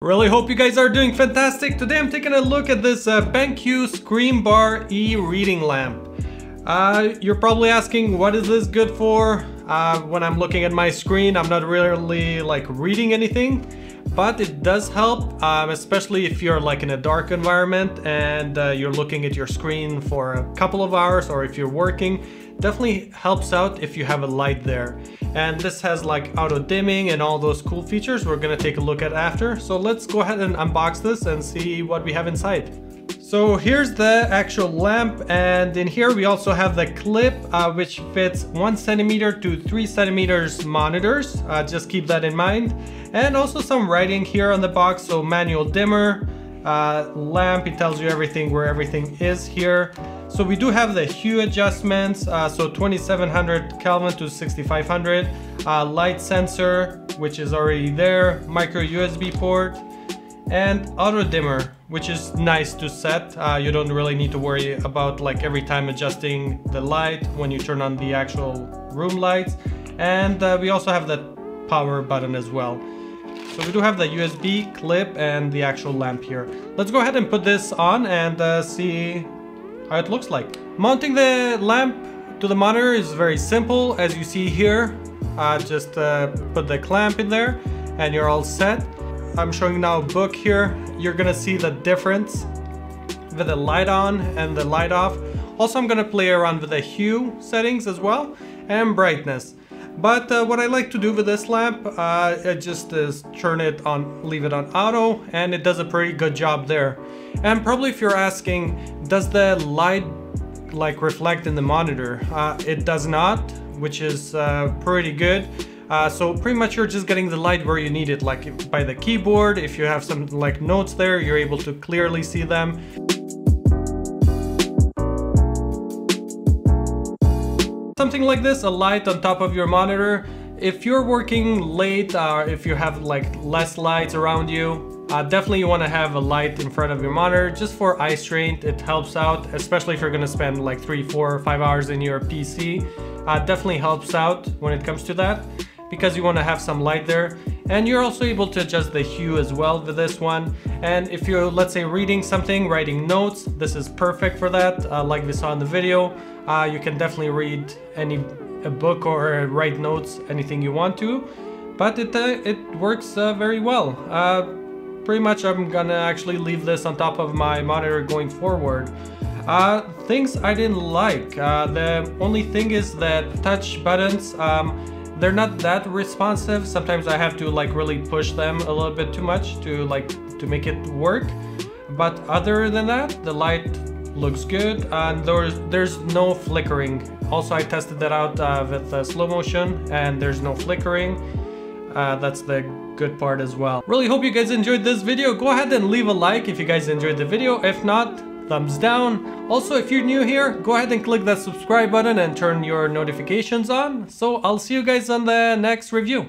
Really hope you guys are doing fantastic. Today I'm taking a look at this uh, BenQ ScreenBar e-reading lamp. Uh, you're probably asking what is this good for? Uh, when I'm looking at my screen I'm not really like reading anything but it does help um, especially if you're like in a dark environment and uh, you're looking at your screen for a couple of hours or if you're working definitely helps out if you have a light there. And this has like auto dimming and all those cool features we're gonna take a look at after. So let's go ahead and unbox this and see what we have inside. So here's the actual lamp and in here we also have the clip uh, which fits one centimeter to three centimeters monitors. Uh, just keep that in mind. And also some writing here on the box. So manual dimmer, uh, lamp, it tells you everything where everything is here. So we do have the hue adjustments, uh, so 2700 Kelvin to 6500, uh, light sensor, which is already there, micro USB port, and auto dimmer, which is nice to set. Uh, you don't really need to worry about like every time adjusting the light when you turn on the actual room lights. And uh, we also have the power button as well. So we do have the USB clip and the actual lamp here. Let's go ahead and put this on and uh, see how it looks like. Mounting the lamp to the monitor is very simple as you see here. Uh, just uh, put the clamp in there and you're all set. I'm showing now a book here. You're gonna see the difference with the light on and the light off. Also, I'm gonna play around with the hue settings as well and brightness. But uh, what I like to do with this lamp, uh, just is turn it on, leave it on auto, and it does a pretty good job there. And probably if you're asking, does the light like reflect in the monitor? Uh, it does not, which is uh, pretty good. Uh, so pretty much you're just getting the light where you need it, like by the keyboard. If you have some like notes there, you're able to clearly see them. Something like this, a light on top of your monitor. If you're working late or if you have like less lights around you, uh, definitely you want to have a light in front of your monitor just for eye strain. It helps out, especially if you're going to spend like three, four, five hours in your PC. Uh, definitely helps out when it comes to that because you want to have some light there. And you're also able to adjust the hue as well with this one. And if you're, let's say, reading something, writing notes, this is perfect for that, uh, like we saw in the video. Uh, you can definitely read any a book or write notes, anything you want to. But it, uh, it works uh, very well. Uh, pretty much I'm gonna actually leave this on top of my monitor going forward. Uh, things I didn't like. The only thing is that touch buttons, um, they're not that responsive. Sometimes I have to like really push them a little bit too much to like to make it work. But other than that, the light looks good and there's there's no flickering. Also, I tested that out uh, with uh, slow motion and there's no flickering. Uh, that's the good part as well. Really hope you guys enjoyed this video. Go ahead and leave a like if you guys enjoyed the video. If not, thumbs down. Also, if you're new here, go ahead and click that subscribe button and turn your notifications on. So I'll see you guys on the next review.